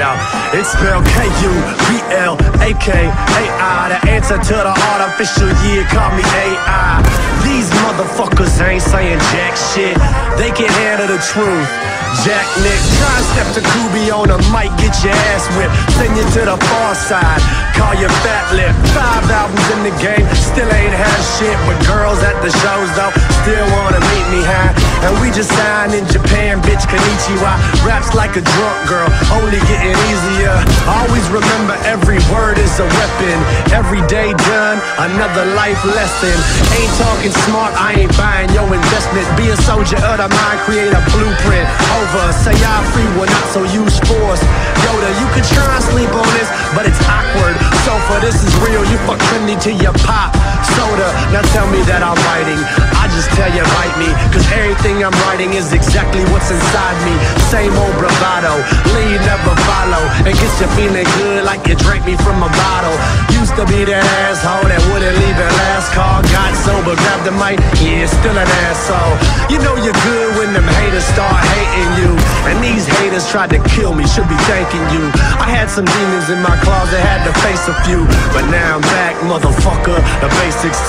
It's spelled K-U-B-L-A-K-A-I. The answer to the artificial year, call me AI. These motherfuckers ain't saying jack shit. They can handle the truth. Jack Nick, step to Kubi on a mic, get your ass whipped. Send you to the far side, call you fat lip. Five albums in the game, still ain't had shit. But girls at the shows though, still wanna meet me high. And we just signed in Japan, bitch, Konnichiwa. Raps like a drunk girl, only getting easier. Always remember every word is a weapon. Every day done, another life lesson. Ain't talking smart, I ain't buying your investment. Be a soldier of the mind, create a blueprint. Over, say I'm free, well not so use force. Yoda, you could try and sleep on this, but it's awkward. So for this is real, you fuck trendy to your pop soda. Now tell me that I'm writing. Just tell you write me, cause everything I'm writing is exactly what's inside me. Same old bravado, lead never follow, and gets you feeling good like you drank me from a bottle. Used to be that asshole that wouldn't leave it last call. Got sober, grabbed the mic, yeah, still an asshole. You know you're good when them haters start hating you, and these haters tried to kill me. Should be thanking you. I had some demons in my closet, had to face a few, but now I'm back, motherfucker. The basics